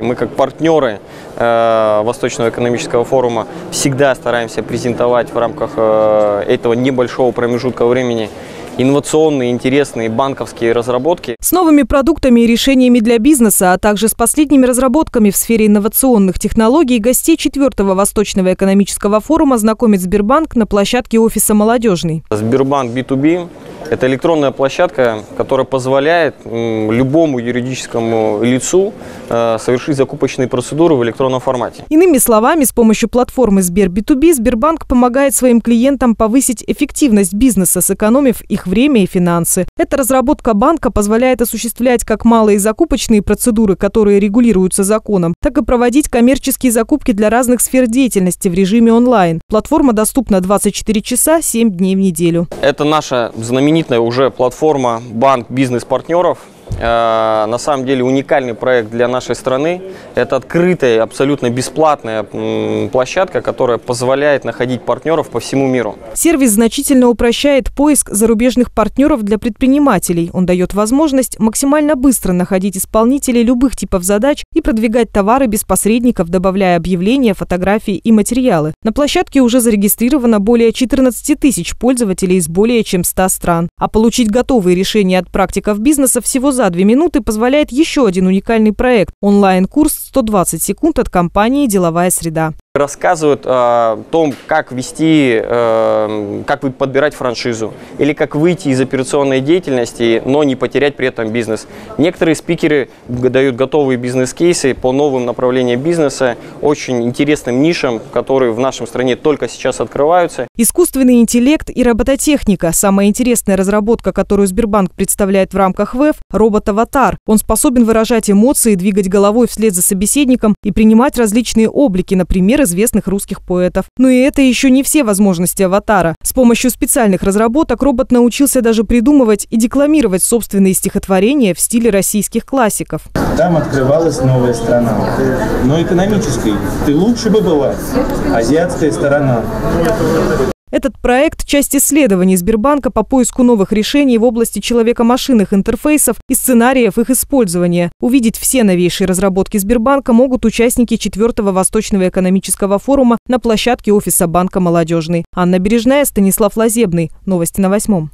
Мы как партнеры э, Восточного экономического форума всегда стараемся презентовать в рамках э, этого небольшого промежутка времени инновационные, интересные банковские разработки. С новыми продуктами и решениями для бизнеса, а также с последними разработками в сфере инновационных технологий гостей 4-го Восточного экономического форума знакомит Сбербанк на площадке офиса «Молодежный». Сбербанк B2B это электронная площадка, которая позволяет любому юридическому лицу э, совершить закупочные процедуры в электронном формате. Иными словами, с помощью платформы Сбер B2B Сбербанк помогает своим клиентам повысить эффективность бизнеса, сэкономив их время и финансы. Эта разработка банка позволяет осуществлять как малые закупочные процедуры, которые регулируются законом, так и проводить коммерческие закупки для разных сфер деятельности в режиме онлайн. Платформа доступна 24 часа 7 дней в неделю. Это наша знаменитая знаменитая уже платформа банк бизнес-партнеров, на самом деле уникальный проект для нашей страны. Это открытая, абсолютно бесплатная площадка, которая позволяет находить партнеров по всему миру. Сервис значительно упрощает поиск зарубежных партнеров для предпринимателей. Он дает возможность максимально быстро находить исполнителей любых типов задач и продвигать товары без посредников, добавляя объявления, фотографии и материалы. На площадке уже зарегистрировано более 14 тысяч пользователей из более чем 100 стран. А получить готовые решения от практиков бизнеса всего за 2 минуты позволяет еще один уникальный проект – онлайн-курс 120 секунд от компании «Деловая среда» рассказывают о том, как вести, э, как подбирать франшизу или как выйти из операционной деятельности, но не потерять при этом бизнес. Некоторые спикеры дают готовые бизнес-кейсы по новым направлениям бизнеса, очень интересным нишам, которые в нашем стране только сейчас открываются. Искусственный интеллект и робототехника – самая интересная разработка, которую Сбербанк представляет в рамках ВЭФ – робот-аватар. Он способен выражать эмоции, двигать головой вслед за собеседником и принимать различные облики, например, известных русских поэтов. Но и это еще не все возможности аватара. С помощью специальных разработок робот научился даже придумывать и декламировать собственные стихотворения в стиле российских классиков. Там открывалась новая страна. Но экономической ты лучше бы была. Азиатская сторона. Этот проект – часть исследований Сбербанка по поиску новых решений в области человека-машинных интерфейсов и сценариев их использования. Увидеть все новейшие разработки Сбербанка могут участники 4-го Восточного экономического форума на площадке офиса банка «Молодежный». Анна Бережная, Станислав Лазебный. Новости на восьмом.